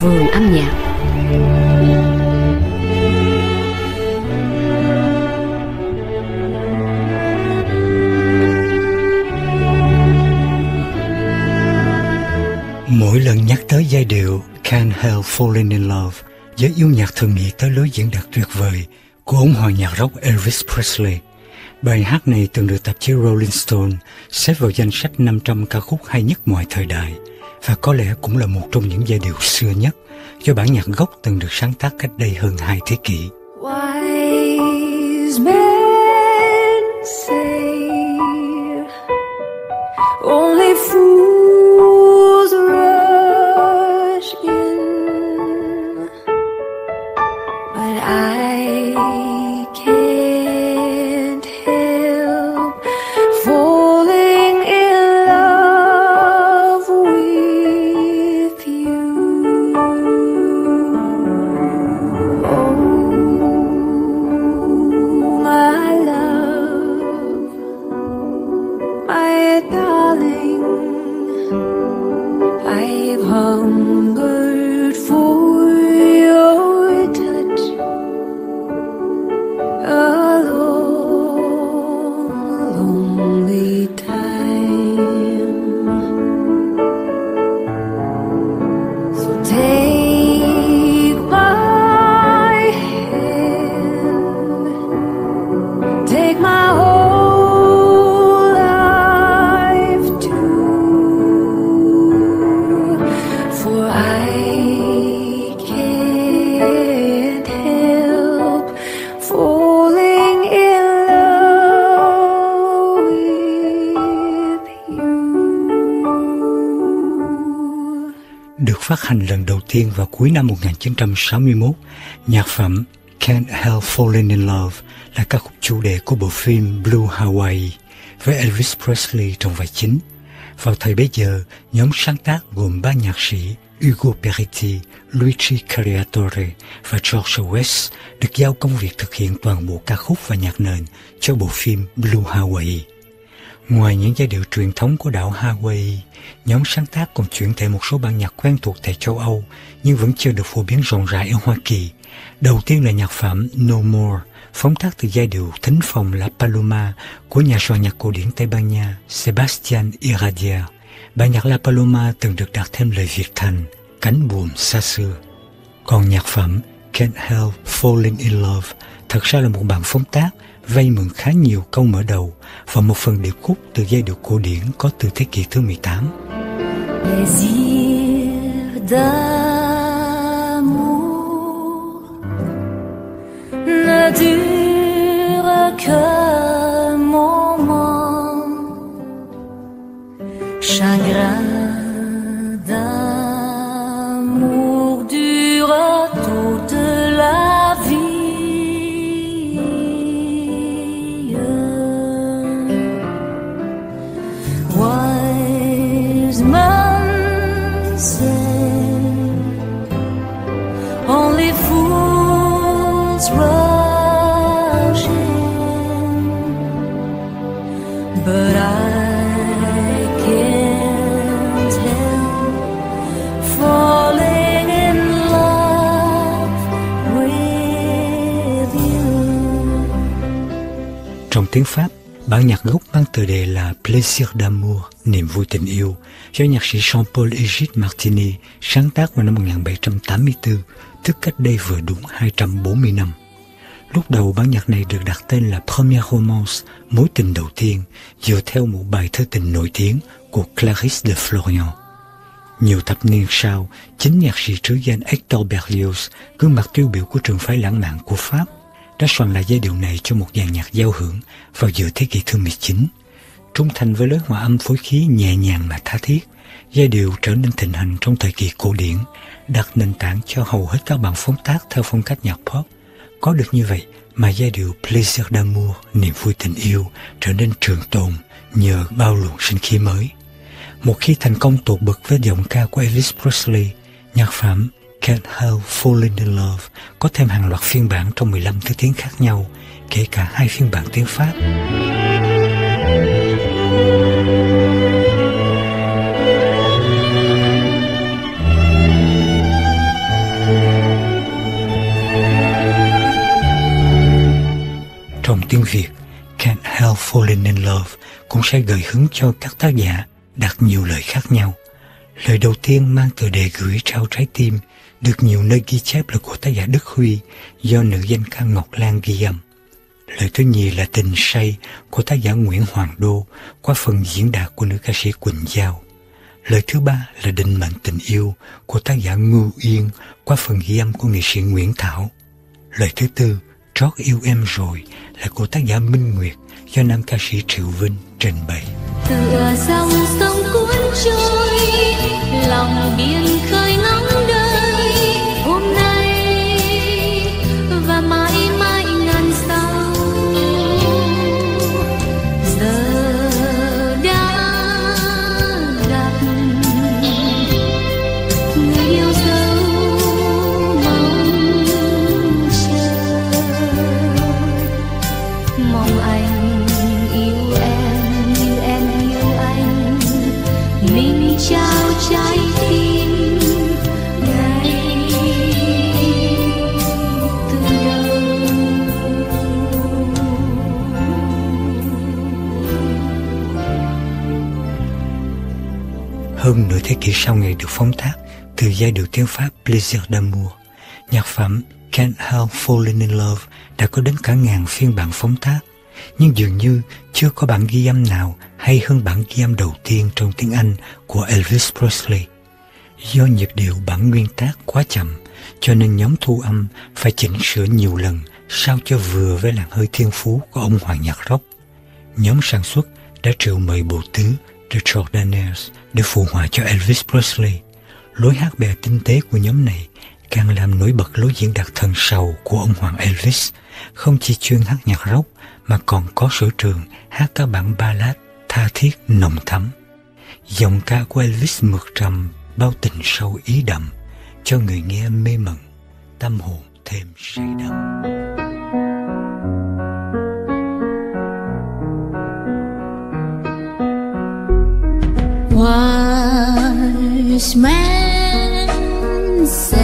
vườn âm nhạc Mỗi lần nhắc tới giai điệu Can't Help Falling in Love, giới yêu nhạc thường nghĩ tới lối diễn đạt tuyệt vời của ông hoàng nhạc rock Elvis Presley. Bài hát này từng được tạp chí Rolling Stone xếp vào danh sách 500 ca khúc hay nhất mọi thời đại và có lẽ cũng là một trong những giai điệu xưa nhất do bản nhạc gốc từng được sáng tác cách đây hơn hai thế kỷ. Wise man. I've hung phát hành lần đầu tiên vào cuối năm 1961, nhạc phẩm Can't Help Falling in Love là ca khúc chủ đề của bộ phim Blue Hawaii với Elvis Presley trong vai chính. Vào thời bấy giờ, nhóm sáng tác gồm ba nhạc sĩ Ugo Peretti, Luigi Cariatore và George West được giao công việc thực hiện toàn bộ ca khúc và nhạc nền cho bộ phim Blue Hawaii. Ngoài những giai điệu truyền thống của đảo Hawaii, nhóm sáng tác còn chuyển thể một số bản nhạc quen thuộc tại châu Âu nhưng vẫn chưa được phổ biến rộng rãi ở Hoa Kỳ. Đầu tiên là nhạc phẩm No More, phóng tác từ giai điệu thính phòng La Paloma của nhà soạn nhạc cổ điển Tây Ban Nha Sebastian Iradia. Bản nhạc La Paloma từng được đặt thêm lời Việt thành Cánh buồm xa xưa. Còn nhạc phẩm Can't Help Falling in Love thật ra là một bản phóng tác vay mượn khá nhiều câu mở đầu và một phần điệp khúc từ giai điệu cổ điển có từ thế kỷ thứ 18. Plaisir tiếng Pháp, bản nhạc gốc mang tựa đề là Plaisir d'amour, niềm vui tình yêu, do nhạc sĩ Jean-Paul Egide Martini sáng tác vào năm 1784, tức cách đây vừa đúng 240 năm. Lúc đầu bản nhạc này được đặt tên là Première Romance, mối tình đầu tiên, dựa theo một bài thơ tình nổi tiếng của Clarisse de Florian. Nhiều thập niên sau, chính nhạc sĩ trứ danh Hector Berlioz, gương mặt tiêu biểu của trường phái lãng mạn của Pháp, đã soạn lại giai điệu này cho một dàn nhạc giao hưởng vào giữa thế kỷ thứ 19. Trung thành với lối hòa âm phối khí nhẹ nhàng mà tha thiết, giai điệu trở nên thịnh hành trong thời kỳ cổ điển, đặt nền tảng cho hầu hết các bản phóng tác theo phong cách nhạc pop. Có được như vậy mà giai điệu Plaisir d'amour, niềm vui tình yêu, trở nên trường tồn nhờ bao luồng sinh khí mới. Một khi thành công tột bậc với giọng ca của Elvis Presley, nhạc phẩm Can't Help Falling in Love có thêm hàng loạt phiên bản trong 15 thứ tiếng khác nhau, kể cả hai phiên bản tiếng Pháp. Trong tiếng Việt, Can't Help Falling in Love cũng sẽ gợi hứng cho các tác giả đặt nhiều lời khác nhau. Lời đầu tiên mang từ đề gửi trao trái tim – được nhiều nơi ghi chép là của tác giả Đức Huy do nữ danh ca Ngọc Lan ghi âm. Lời thứ nhì là Tình say của tác giả Nguyễn Hoàng Đô qua phần diễn đạt của nữ ca sĩ Quỳnh Giao. Lời thứ ba là Định mệnh tình yêu của tác giả Ngưu Yên qua phần ghi âm của nghệ sĩ Nguyễn Thảo. Lời thứ tư, Trót yêu em rồi là của tác giả Minh Nguyệt do nam ca sĩ Triệu Vinh trình bày. tựa dòng sông cuốn trôi lòng biển Hơn nửa thế kỷ sau ngày được phóng tác từ giai điệu tiếng Pháp Plaisir d'amour, nhạc phẩm Can't Help Falling in Love đã có đến cả ngàn phiên bản phóng tác, nhưng dường như chưa có bản ghi âm nào hay hơn bản ghi âm đầu tiên trong tiếng Anh của Elvis Presley. Do nhịp điệu bản nguyên tác quá chậm, cho nên nhóm thu âm phải chỉnh sửa nhiều lần sao cho vừa với làn hơi thiên phú của ông hoàng nhạc rock. Nhóm sản xuất đã triệu mời bộ tứ The Jordanaires để phù họa cho Elvis Presley. Lối hát bè tinh tế của nhóm này càng làm nổi bật lối diễn đạt thần sầu của ông Hoàng Elvis, không chỉ chuyên hát nhạc rock mà còn có sở trường hát các bản ballad tha thiết nồng thắm. Giọng ca của Elvis mượt trầm bao tình sâu ý đậm, cho người nghe mê mẩn, tâm hồn thêm say đắm. Wise men say